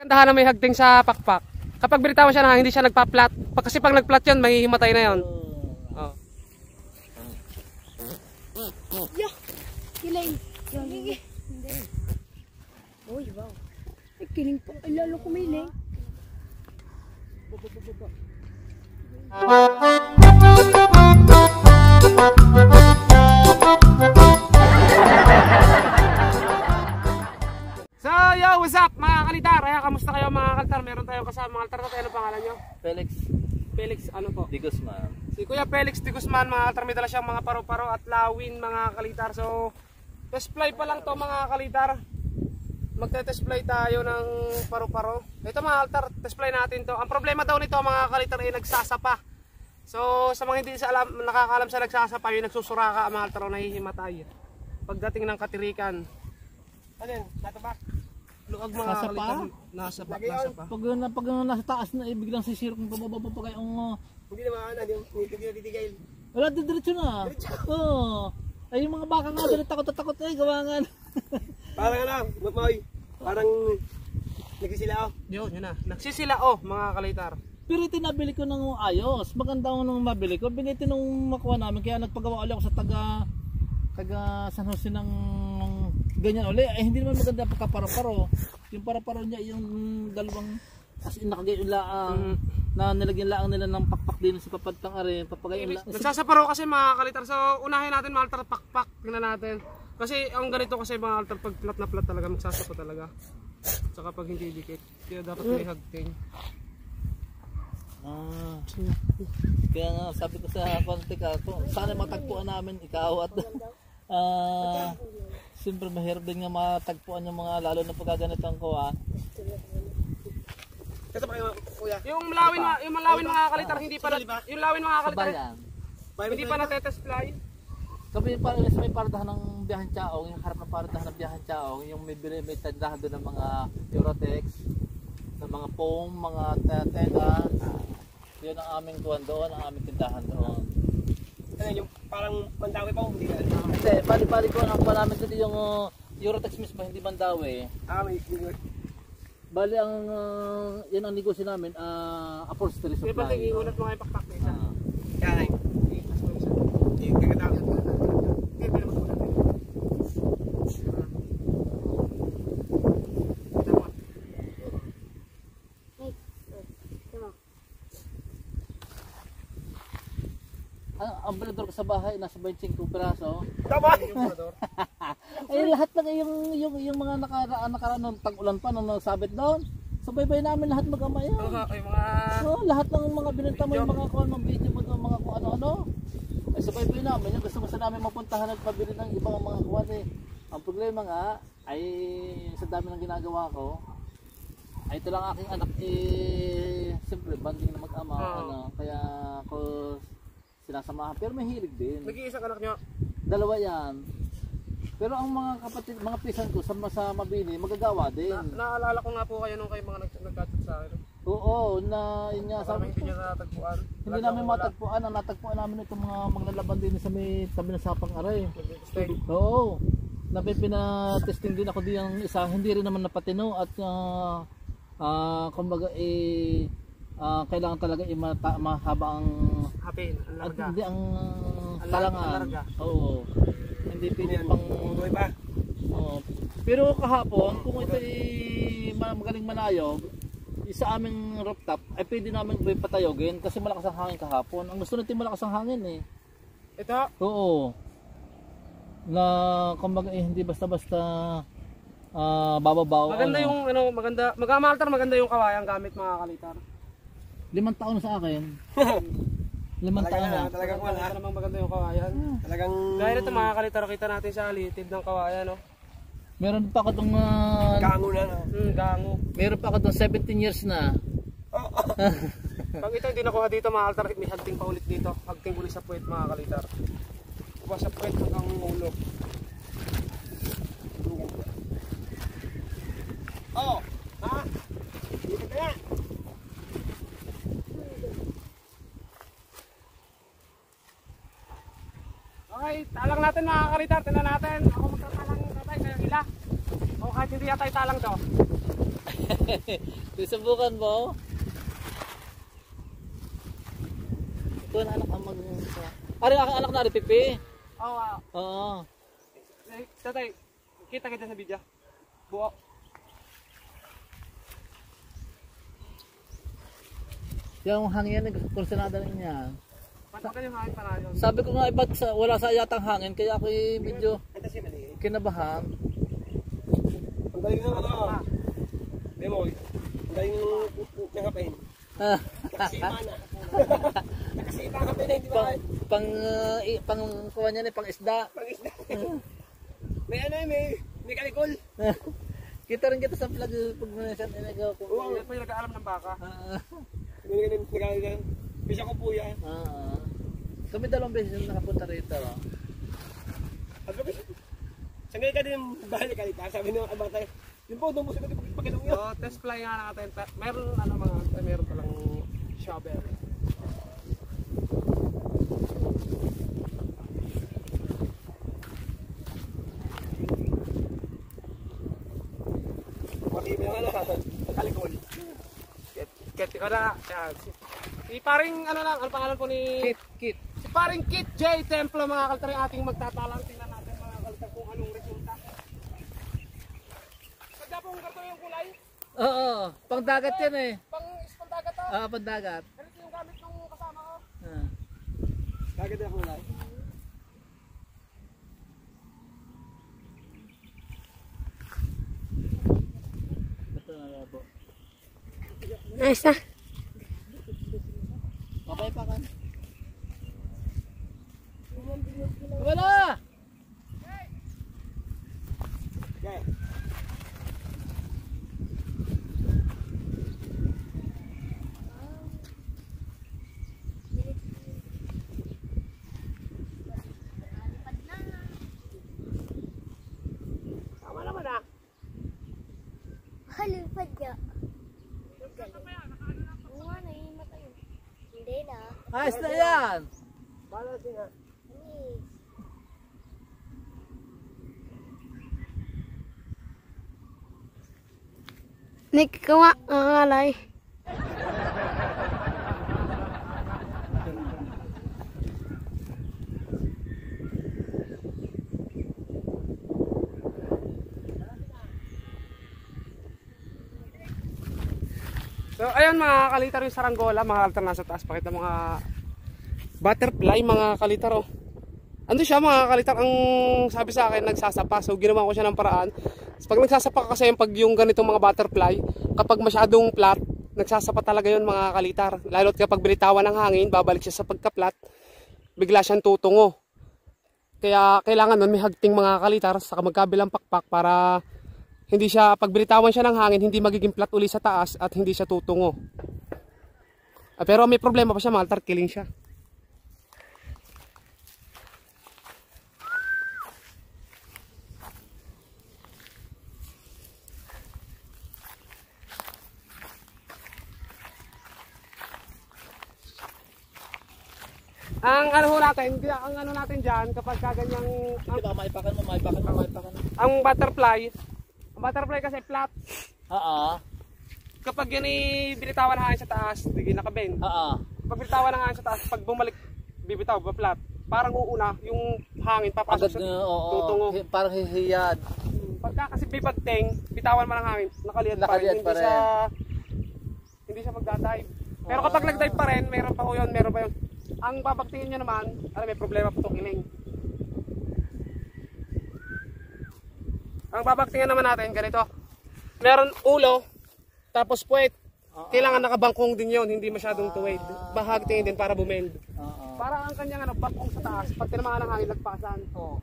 Gandahan na may hagting sa pakpak. Kapag binitawan siya na hindi siya nagpa-flat, kasi pag nag-flat yun, may himatay na yun. Oh. Yeah. Kiling. Hindi. Uy, wow. Ay, kiling pa. Ay, lalo kumiling. So, yo, what's up mga kalitar? Ayan, kamusta kayo mga kalitar? Meron tayong kasama mga kalitar. Ano pangalan nyo? Felix Felix, ano po? Di Guzman. Si Kuya Felix de Guzman, mga kalitar. May dala siyang mga paro-paro at lawin mga kalitar. So, test fly pa lang to mga kalitar. Magte-test fly tayo ng paro-paro. Ito mga kalitar, test fly natin to. Ang problema daw nito mga kalitar ay nagsasapa. So, sa mga hindi sa alam, nakakaalam sa nagsasapa, yung nagsusuraka mga kalitar, nahihimatay. Pagdating ng katirikan. Ano yun? Nataba? Luag mga Nasa pa? Nasa pa? Nasa pa? Pag, na, pag nasa taas na, eh, biglang sisirok ng pababa pa pa kayong... Uh, Hindi naman, ano, hindi hindi titigil. wala, didiretso na. Oo. Ay, yung mga baka nga, dali takot na takot eh, gawa nga. Parang ano, mamoy. Parang nagsisila ako. Yun, yun na. Nagsisila oh, mga kalitar. Pero ito nabili ko ng ayos. Maganda ko nung mabili ko. Biniti nung makuha namin. Kaya nagpagawa ulit ako sa taga taga San Jose ng ganyan uli. Eh hindi naman maganda pagkaparo-paro. Yung para-paro niya yung dalawang as in nakagay yung laang na nilagyan laang nila ng pakpak din sa papadtang are papagay yung laang. Nagsasaparo kasi mga kalitar. So, unahin natin mga kalitar, pakpak. Tingnan natin. Kasi ang ganito kasi mga kalitar, pag flat na flat talaga, magsasapa talaga. Saka pag hindi dikit. Kaya dapat may hagting. Ah. Kaya nga sabi ko sa kontika ko, sana matagpuan namin ikaw at ah siyempre mahirap din nga matagpuan yung mga lalo na pagkaganitong ko ah. Kasi pa kayo, kuya. Yung malawin, mga- yung malawin mga kalitar, hindi pa na, yung lawin mga kalitar, hindi pa na-test fly. Sabi pa sa may paradahan ng biyahan Chaong, yung harap ng paradahan ng biyahan Chaong, yung may bili may tandahan doon ng mga Eurotex, ng mga foam, mga te- tela. Yun ang aming kuwan doon, ang aming tindahan doon. Ano, yung parang mandawi pa, hindi. Hindi, bali-bali ko ang pa namin dito yung uh, Eurotex mismo, hindi Mandawi. Ah, may, may, Bali ang uh, yan ang negosyo namin, uh, upholstery Kaya pati supply. iulat mo nga yung pakpak na isa. Ah. kaya na yung kagatawag. ang, ang balador ko sa bahay, nasa 25 piraso. Tama! Ay lahat ng yung yung yung mga nakaraan nakaraan ng tag-ulan pa nung nagsabit doon. Sabay-bay namin lahat mag-ama yan. Oo, yung mga... Oo, lahat ng mga binenta mo, yung mga kuha ng video mo, mga kung ano-ano. Ay sabay-bay namin, yung gusto gusto namin mapuntahan at pabili ng ibang mga kuha eh. Ang problema nga, ay sa dami ng ginagawa ko, ay ito lang aking anak, eh, siyempre, banding na mag-ama, Oo. ano, kaya ako sinasamahan. Pero may hilig din. Nag-iisang anak nyo. Dalawa yan. Pero ang mga kapatid, mga pisan ko sa, sa Mabini, magagawa din. Na, naalala ko nga po kayo nung kayo mga nag- nag-chat sa akin. Oo, na yun nga, sabi hindi ko, nyo natagpuan. hindi namin matagpuan. Ang natagpuan namin itong mga maglalaban din sa may tabi ng sapang aray. Oo. Napipina-testing din ako din isa. Hindi rin naman napatino at ah ah, kumbaga eh ah, kailangan talaga eh, mata, mahaba ang Happy. Ang at hindi ang Ang talangan. Oo. Hindi pwede pang pa. Oo. Pero kahapon, kung ito ay ma- magaling manayog, sa aming rooftop, ay pwede namin patayogin kasi malakas ang hangin kahapon. Ang gusto natin malakas ang hangin eh. Ito, Oo. Na kumbaga eh, hindi basta-basta ah bababaw. maganda ano. yung ano, maganda, mag-amaltar maganda yung kawayang gamit mga kalitar. Limang taon na sa akin. Limang taon na. na, talagang wala. Talaga namang maganda yung kawayan. Talagang... Gaya nito mga kalitar, kita natin sa litid ng kawayan, no? Meron pa ako tong ah, Kango na, no? Hmm, gango. meron pa ako tong 17 years na. Pag ito hindi nakuha dito mga kalitar, may hagting pa ulit dito. Hagting ulit sa puwet mga kalitar. Kuha sa puwet hanggang ulo. Oh! Ha? Dito ka na! Talang natin mga kalitar, tingnan natin. Ako magtatalang tatay sa ila. O kahit hindi yata talang to. Susubukan mo. Ito na anak ang mag... Ari ang anak na ari pipi. Oo, ah. Oo. Eh, tatay, kita kita sa video. Buo. Yung hangin nagkursinada rin niya. Sabi ko nga iba't sa, wala sa yatang hangin kaya ako medyo si mali. kinabahan. Ang galing ng ano. Demo. Ang galing ng ng kapain. Nakasipa na. Nakasipa kapain na hindi ba? pang pang uh, pang kuha niya ni pang isda. Pangisda. May ano eh, may may kalikol. kita rin kita sa vlog pag minsan inagaw ko. Oo, yung nag-aalam ng baka. Ah, May ganun Bisa ko po yan. ah, ah. Kami dalawang beses yung nakapunta rito. ah. Sabi ko, sa ngayon ka din bahay ni Kalita. Sabi nung abang tayo, yun po, doon po sila pagkilong yun. So, test fly nga natin. Ta- Meron ano mga, meron palang shovel. Matibay ang ano, kalikol. Get, get, wala. Yan. Si, paring, ano lang, ano pangalan po ni... Kit, kit. Si paring Kit J. Templo, mga kaltar yung ating magtatalang. Tingnan natin mga kaltar kung anong resulta. Sadya pong karto yung kulay. Oo, pang dagat yan eh. Pang ispandagat to. Ah, pang dagat. Ganito yung gamit ng kasama ko. Ah. Kagad ako na. Ito na labo. Nice na. Okay pa kan. Wala! Okay. Tama naman ah. Halipad niya. Oo nga, naimatay. Hindi na. Ayos na yan! Bala siya. Yes. Nick, ikaw nga, nangangalay. So ayun mga kalitar yung saranggola, mga kaltar nasa taas. Pakita mga butterfly mga kalitar oh. Ando siya mga kalitar ang sabi sa akin nagsasapa. So ginawa ko siya ng paraan. Pag nagsasapa ka kasi yung pag yung ganitong mga butterfly, kapag masyadong flat, nagsasapa talaga yun mga kalitar. Lalo't kapag binitawan ng hangin, babalik siya sa pagka-flat, bigla siyang tutungo. Kaya kailangan nun may hagting mga kalitar sa magkabilang pakpak para hindi siya, pag binitawan siya ng hangin, hindi magiging flat uli sa taas at hindi siya tutungo. Ah, pero may problema pa siya, maltar killing siya. Ang ano ho natin, ang ano natin diyan kapag kaganyang ang, Sige maipakan mo, maipakan mo, maipakan mo. ang butterfly, ang butterfly kasi flat. Oo, Kapag yan ay binitawan hangin sa taas, hindi nakabend. oo. Pag binitawan ng hangin sa taas, pag bumalik, bibitaw, ba flat. Parang uuna, yung hangin papasok Agad sa na, oo. tutungo. Hi- Parang hihiyad. Pagka kasi bibagting, bitawan mo ng hangin, nakaliad pa rin. Nakaliad Hindi pa rin. siya, hindi siya magdadive. Pero kapag nagdive pa rin, meron pa ho yun, meron pa yun. Ang babagtingin nyo naman, alam may problema po itong iling. Ang babagtingan naman natin, ganito. Meron ulo, tapos puwet. Kailangan nakabangkong din yon hindi masyadong tuwid. Bahagtingin din para bumend. Oo. Para ang kanyang ano, bangkong sa taas, pag tinamaan ng hangin, lagpasan. Oo.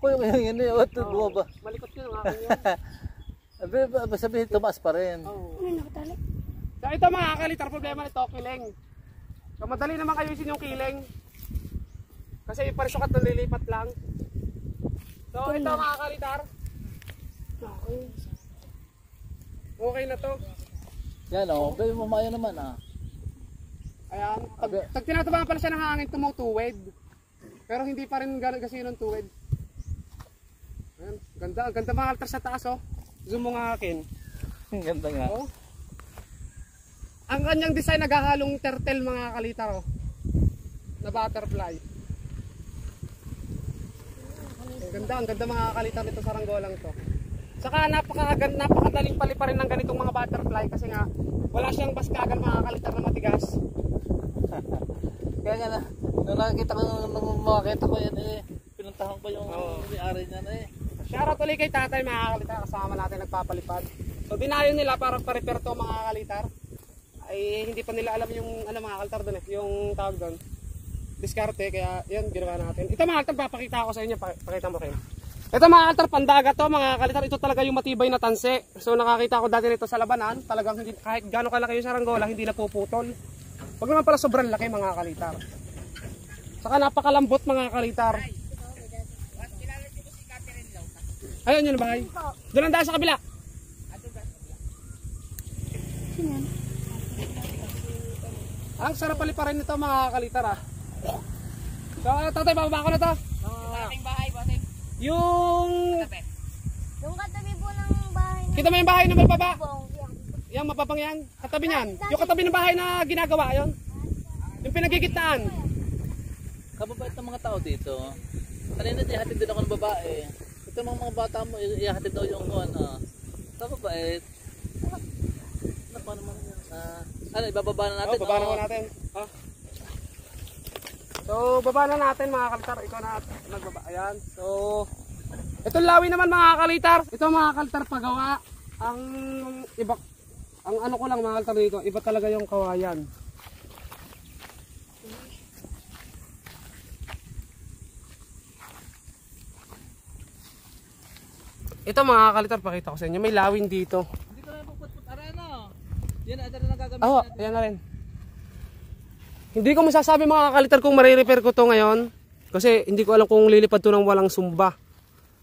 Kuya, yun eh. What to do ba? Malikot yun ang akin yun. Sabihin, tumaas pa rin. Oo. Ano nakatali? So ito mga kalitar, problema nito, kiling. So madali naman ayusin yung kiling. Kasi parang sukat na lilipat lang. So ito mga kalitar, Okay. okay na to. Yan o, baby mo mayo naman ah. Ayan, pag, pag tinatabahan pala siya ng hangin, tumutuwid. Pero hindi pa rin ganun kasi yun ang tuwid. Ayan, ganda, ganda mga altar sa taas oh. Zoom mo nga akin. Ang ganda nga. Oh. Ang kanyang design naghahalong turtle mga kalitar oh. Na butterfly. Ang ganda, ang ganda mga kalitar nito sa ranggolang to. Saka napaka napakadaling paliparin ng ganitong mga butterfly kasi nga wala siyang baskagan mga kalitar na matigas. Kaya nga na, nung nakakita ko, nung makakita ko yan eh, pinuntahan ko yung Oo. may-ari niyan eh. Shoutout ulit kay tatay mga kalitar kasama natin nagpapalipad. So dinayo nila para pa-repair to mga kalitar. Ay hindi pa nila alam yung ano mga kalitar doon eh, yung tawag doon. Diskarte kaya yun ginawa natin. Ito mga kalitar papakita ko sa inyo, Pa- pakita mo kayo. Ito mga kalitar pandaga to mga kalitar ito talaga yung matibay na tanse. So nakakita ko dati nito sa labanan, talagang hindi kahit gaano kalaki yung saranggola hindi napuputol. Pag naman pala sobrang laki mga kalitar. Saka napakalambot mga kalitar. Ayun yun bahay. Doon ang sa kabila. Ang sarap paliparin nito mga kalitar ah. So, tatay, bababa ko na to. Yung... Yung katabi po ng bahay Kita mo yung bahay na may baba? bong. Yung mapapang yan. Katabi niyan. Yung katabi ng bahay na ginagawa yon. Yung pinagigitnaan. Kababait ng mga tao dito. Kanina di hatid din ako ng babae. Ito mga mga bata mo, ihatid daw yung ano. Kababait. Ano pa naman yun? Ah, ano, ibababa na natin? Oh, baba na natin. Ah. So, baba na natin mga kalitar. Ikaw na nagbaba. Ayan. So, ito lawi naman mga kalitar. Ito mga kalitar pagawa. Ang iba, ang ano ko lang mga kalitar dito, iba talaga yung kawayan. Ito mga kalitar, pakita ko sa inyo. May lawin dito. Hindi ko na puputput arena. Yan, ito na gagamitin Oo, natin. ayan na rin. Hindi ko masasabi mga kalitar kung marirepair ko to ngayon. Kasi hindi ko alam kung lilipad to ng walang sumba.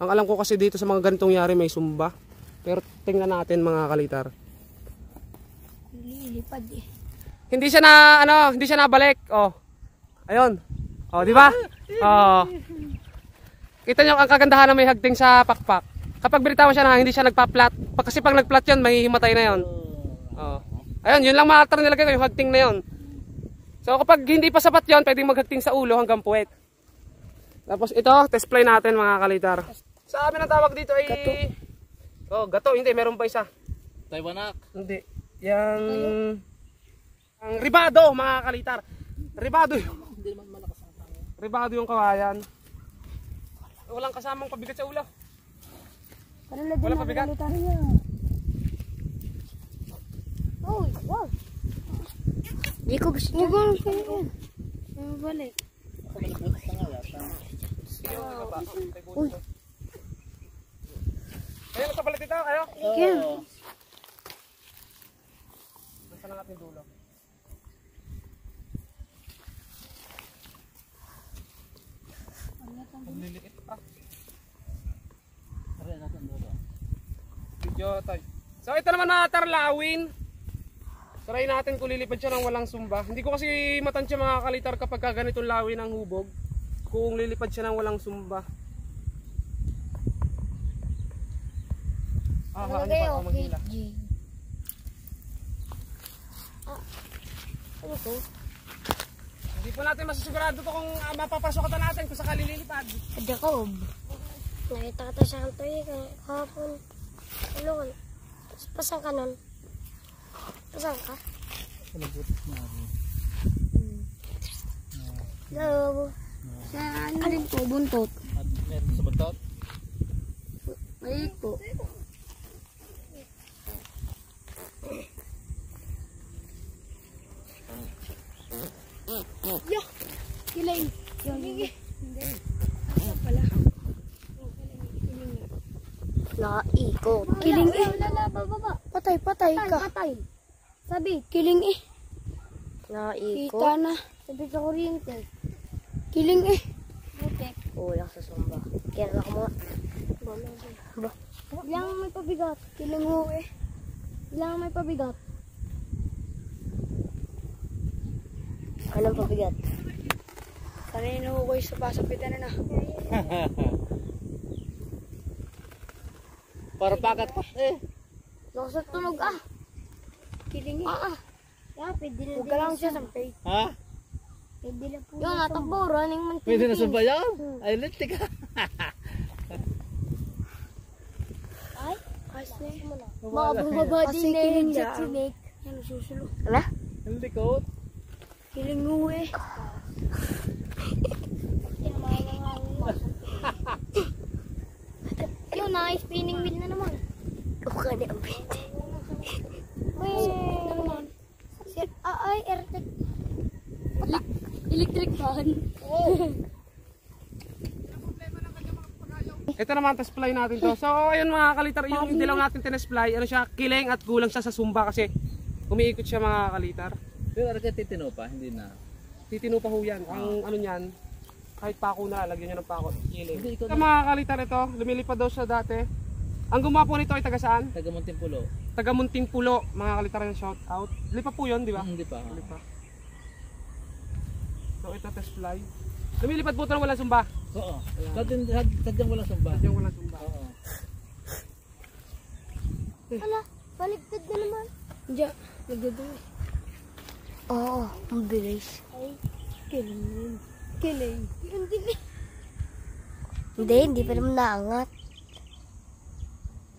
Ang alam ko kasi dito sa mga ganitong yari may sumba. Pero tingnan natin mga kalitar. Lilipad eh. Hindi siya na ano, hindi siya nabalik. Oh. Ayun. Oh, di ba? Oh. Kita niyo ang kagandahan na may hagting sa pakpak. Kapag binitawan siya na hindi siya nagpa-flat. Kasi pag nag-flat 'yon, mahihimatay na 'yon. Oh. Ayun, yun lang mga altar nilagay ko, yung hagting na 'yon. So kapag hindi pa sapat 'yon, pwedeng maghagting sa ulo hanggang puwet. Tapos ito, test play natin mga kalitar. Sa amin ang tawag dito ay gato. Oh, gato, hindi meron pa isa. Taiwanak. Hindi. Yang ang ribado mga kalitar. Ribado yung Hindi naman malakas ang tao. ribado yung kawayan. Walang kasamang pabigat sa ulo. Wala pabigat? Niya. Uy, wow. Hindi ko gusto. Huwag mo pa yun. Balik. Uy. Ayun, nagpapalit dito kayo. Oo. Basta na natin dulo. Liliit pa. Tara natin doon. Video tayo. So ito naman na tarlawin. Try natin kung lilipad siya ng walang sumba. Hindi ko kasi matansya mga kalitar kapag ka ganitong lawin ng hubog. Kung lilipad siya ng walang sumba. Ah, ano pa ako maghila. Ano to? Hindi po natin masusigurado to kung uh, mapapasok natin kung sakali lilipad. Jacob. Nakita ka tayo sa kanto eh. Kahapon. Ano ka? Pasang ka nun? Pasang ka? Malabot na rin. Hello. Sa ano po? Buntot. Meron sa batot. Maliit po. Yo! Kilay! Yo, hindi. Hindi. Ano pala? Naikot. Kiling eh. Patay, patay ka. Patay. Sabi, kiling eh. Naikot. Kita na. Sabi sa kuryente. Kiling eh. Butek. Kulang sa sumba. Kaya ako mga. Ba? Bilang may pabigat. Kiling mo eh. Bilang may pabigat. Anong pabigat? Kanina ko kayo sa pasapitan na na. Para pakat pa eh. Lakas at tunog ah. Kiling ah. ah. Yeah, pwede na Huwag ka lang siya sampay. Ha? Pwede na po. Yung natakbo, running man. Pwede na sumba yan? Ay, litik ka. Ay, kasi na. Mga bumaba din na yun sa tinik. Ano susulo? Ala? Ang likot. Kiling uwi. Yun, naka-spinning wheel na naman. Okay na ang pwede. Ay, electric. Electric fan. Ito naman, test fly natin to. So, ayun mga kalitar, yung dilaw natin test fly, ano siya, kileng at gulang siya sa sumba kasi umiikot siya mga kalitar. Pero ano ka titino pa? Hindi na. Titino pa ho yan. Ang ano niyan, kahit pako na, lagyan niya ng pako. Kileng. Ito mga kalitar ito, lumilipad daw siya dati. Ang gumawa po nito ay taga saan? Taga Muntinpulo. Taga Munting Pulo, mga kalitar yung shout out. Lipa po yun, di ba? Hindi pa. Lipa. So, ito test fly. Lumilipad po ito ng walang sumba. Oo. Sadyang, sad- sadyang walang sumba. Yung walang sumba. Oo. Ala, baligtad na naman. Diyan, nagdadumi. Oo, ang bilis. Ay, kiling yun. Kiling. Hindi. Hindi, hindi pa naman naangat.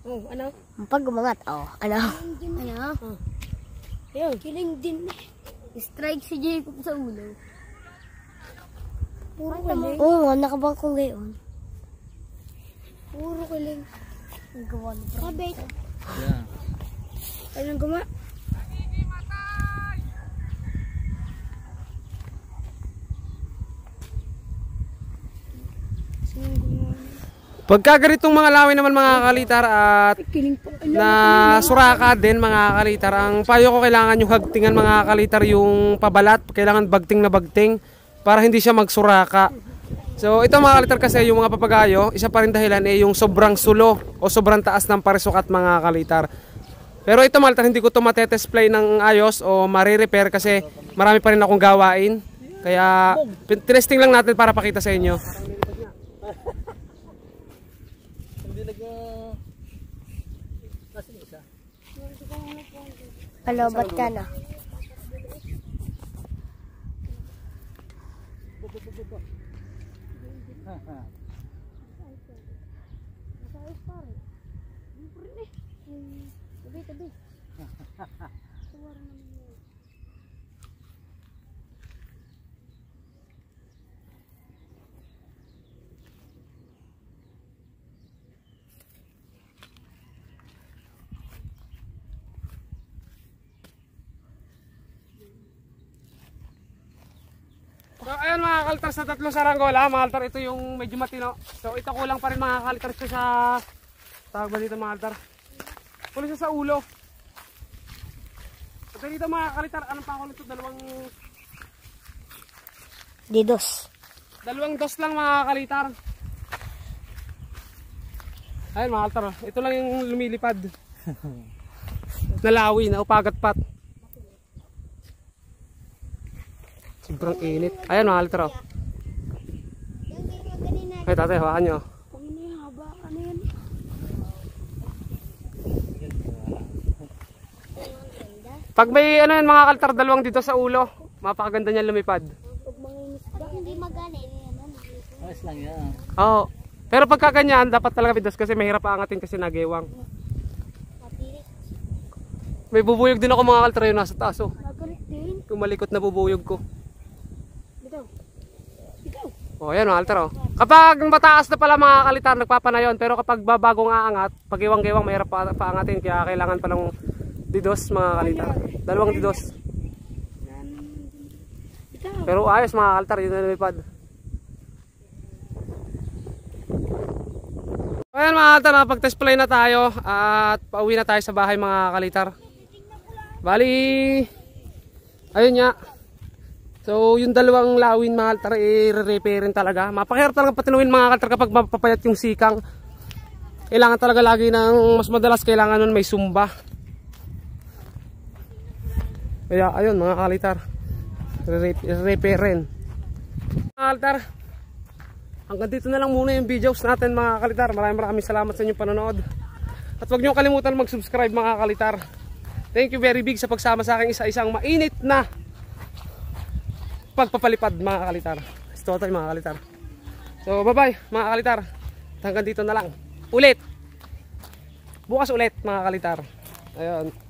Oh, ano? Pag umangat, oh, ano? Ano? Ayun. Kiling din. Strike si Jacob sa ulo. Puro kiling. Oo, nga, nakabangkong gayon. Puro kiling. Ang gawa na. Kabit. Yeah. Anong guma? Pagka ganitong mga lawin naman mga kalitar at na suraka din mga kalitar, ang payo ko kailangan yung hagtingan mga kalitar yung pabalat, kailangan bagting na bagting para hindi siya magsuraka. So ito mga kalitar kasi yung mga papagayo, isa pa rin dahilan eh yung sobrang sulo o sobrang taas ng parisukat mga kalitar. Pero ito mga kalitar, hindi ko ito matetesplay ng ayos o marirepair kasi marami pa rin akong gawain. Kaya tinesting lang natin para pakita sa inyo. Hindi nag... Uh... Nasaan yung isa? Palobat ka na. So ayun mga kaltar sa tatlong saranggola, mga kaltar ito yung medyo matino. So ito kulang pa rin mga kaltar siya sa tawag ba dito mga kaltar? Siya sa ulo. Ito dito mga kaltar, anong pa nito? Dalawang Didos. dalawang dos lang mga kalitar. Ayun mga kaltar, ito lang yung lumilipad. Nalawi na upagat pat. Sobrang init. Ayun mga oh. Ay tatay, hawakan nyo. Pag may ano yan mga kaltar, dalawang dito sa ulo, mapakaganda niya lumipad. Hindi magaling. Ayos lang yan. Oo. Pero pagka ganyan, dapat talaga bidas kasi mahirap aangatin kasi nagewang. May bubuyog din ako mga kaltar yun nasa taas oh. Kumalikot na bubuyog ko. Oh, yan mga kaltar oh. Kapag mataas na pala mga kalitar, nagpapanayon. Pero kapag babagong aangat, pag iwang-gewang mahirap pa, paangatin. Kaya kailangan pa ng didos mga kalitar. Dalawang didos. Pero ayos mga kaltar, yun na lumipad. Ayan mga kaltar, nakapag-test play na tayo at pauwi na tayo sa bahay mga kalitar. Bali, ayun nga. So yung dalawang lawin mga kaltar, i-repairin talaga. Mapakahirap talaga patinuin mga kaltar kapag mapapayat yung sikang. Kailangan talaga lagi ng, mas madalas kailangan nun may sumba. Kaya ayun mga kalitar, i-repairin. Mga kalitar, hanggang dito na lang muna yung videos natin mga kalitar. Maraming maraming salamat sa inyong panonood. At huwag niyo kalimutan mag-subscribe mga kalitar. Thank you very big sa pagsama sa akin isa-isang mainit na pagpapalipad mga kalitar. Ito tayo mga kalitar. So bye bye mga kalitar. Hanggang dito na lang. Ulit. Bukas ulit mga kalitar. Ayun.